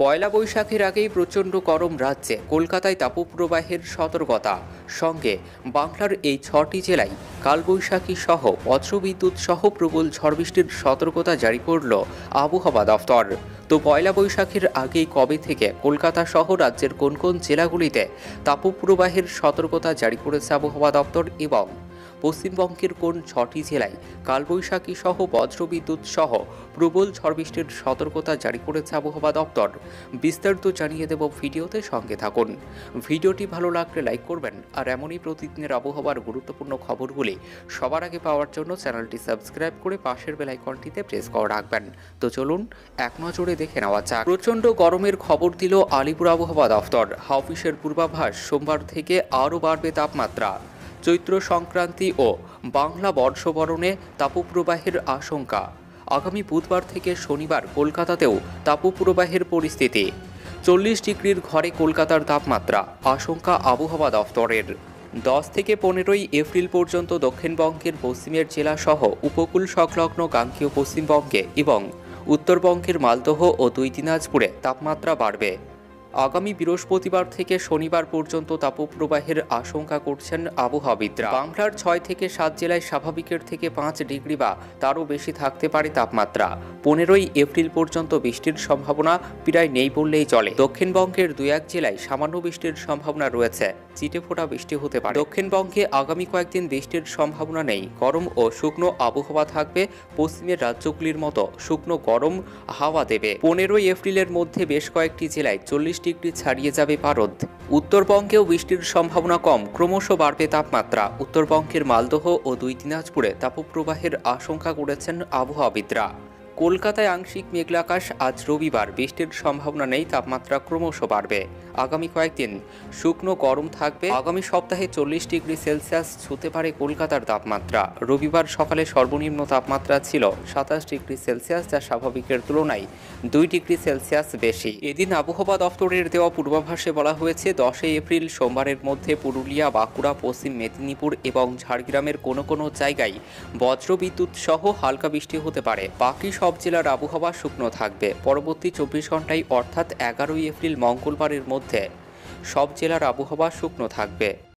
পয়লা বৈশাখের আগেই প্রচণ্ড গরম রাজ্যে, কলকাতায় তাপপ্রবাহের সতর্কতা। সঙ্গে বাংলার এই ছটি জেলায় কালবৈশাখী সহ বজ্রবিদ্যুৎ সহ প্রবল ঝড় বৃষ্টির সতর্কতা জারি করল আবহাওয়া দফতর। তো পয়লা বৈশাখের আগেই কবে থেকে কলকাতা সহ রাজ্যের কোন কোন জেলাগুলিতে তাপপ্রবাহের সতর্কতা জারি করেছে আবহাওয়া দপ্তর এবং পশ্চিমবঙ্গের কোন ছটি জেলায় কালবৈশাখী সহ বজ্রবিদ্যুৎ সহ প্রবল ঝড় বৃষ্টির সতর্কতা জারি করেছে আবহাওয়া দপ্তর, বিস্তারিত জানিয়ে দেব ভিডিওতে সঙ্গে থাকুন। ভিডিওটি ভালো লাগলে লাইক করবেন, আর এমনই প্রতিদিনের আবহাওয়ার গুরুত্বপূর্ণ খবরগুলি সবার আগে পাওয়ার জন্য চ্যানেলটি সাবস্ক্রাইব করে পাশের বেল আইকনটিতে প্রেস করে রাখবেন। তো চলুন, এক নজরে দেখে নেওয়া যাক। প্রচণ্ড গরমের খবর দিল আলিপুর আবহাওয়া দফতর হাফিসের পূর্বাভাস, সোমবার থেকে আরও বাড়বে তাপমাত্রা। চৈত্র সংক্রান্তি ও বাংলা বর্ষবরণে তাপপ্রবাহের আশঙ্কা। আগামী বুধবার থেকে শনিবার কলকাতাতেও তাপপ্রবাহের পরিস্থিতি। চল্লিশ ডিগ্রির ঘরে কলকাতার তাপমাত্রা, আশঙ্কা আবহাওয়া দফতরের। দশ থেকে পনেরোই এপ্রিল পর্যন্ত দক্ষিণবঙ্গের পশ্চিমের জেলাসহ উপকূল সংলগ্ন গাঙ্গীয় পশ্চিমবঙ্গে এবং উত্তরবঙ্গের মালদহ ও দুই দিনাজপুরে তাপমাত্রা বাড়বে। আগামী বৃহস্পতিবার থেকে শনিবার পর্যন্ত তাপপ্রবাহের আশঙ্কা করছেন আবহাওয়াবিদরা। বাংলার ছয় থেকে সাত জেলায় স্বাভাবিকের থেকে পাঁচ ডিগ্রি বা তারও বেশি থাকতে পারে তাপমাত্রা। পনেরোই এপ্রিল পর্যন্ত বৃষ্টির সম্ভাবনা প্রায় নেই বললেই চলে। দক্ষিণবঙ্গের দুই এক জেলায় সামান্য বৃষ্টির সম্ভাবনা রয়েছে। চিটে ফোটা বৃষ্টি হতে পারে। দক্ষিণবঙ্গে আগামী কয়েকদিন বৃষ্টির সম্ভাবনা নেই। গরম ও শুকনো আবহাওয়া থাকবে। পশ্চিমের রাজ্যগুলির মতো শুকনো গরম হাওয়া দেবে। পনেরোই এপ্রিলের মধ্যে বেশ কয়েকটি জেলায় চল্লিশ ডিগ্রি ছাড়িয়ে যাবে পারদ। উত্তরবঙ্গেও বৃষ্টির সম্ভাবনা কম, ক্রমশ বাড়বে তাপমাত্রা। উত্তরবঙ্গের মালদহ ও দুই দিনাজপুরে তাপপ্রবাহের আশঙ্কা করেছেন আবহাওয়াবিদরা। কলকাতায় আংশিক মেঘলা আকাশ আজ রবিবার। বৃষ্টির সম্ভাবনা নেই, তাপমাত্রা ক্রমশ বাড়বে। আগামী কয়েকদিন শুকনো গরম থাকবে। আগামী সপ্তাহে চল্লিশ ডিগ্রি সেলসিয়াস ছুতে পারে কলকাতার তাপমাত্রা। রবিবার সকালে সর্বনিম্ন তাপমাত্রা ছিল সাতাশ ডিগ্রি সেলসিয়াস, যা স্বাভাবিকের তুলনায় দুই ডিগ্রি সেলসিয়াস বেশি। এদিন আবহাওয়া দফতরের দেওয়া পূর্বাভাসে বলা হয়েছে, দশই এপ্রিল সোমবারের মধ্যে পুরুলিয়া, বাঁকুড়া, পশ্চিম মেদিনীপুর এবং ঝাড়গ্রামের কোনো কোনো জায়গায় বজ্রবিদ্যুৎ সহ হালকা বৃষ্টি হতে পারে। বাকি সব জেলার আবহাওয়া শুকনো থাকবে। পরবর্তী চব্বিশ ঘন্টায় অর্থাৎ এগারোই এপ্রিল মঙ্গলবারের মধ্যে সব জেলার আবহাওয়া শুকনো থাকবে।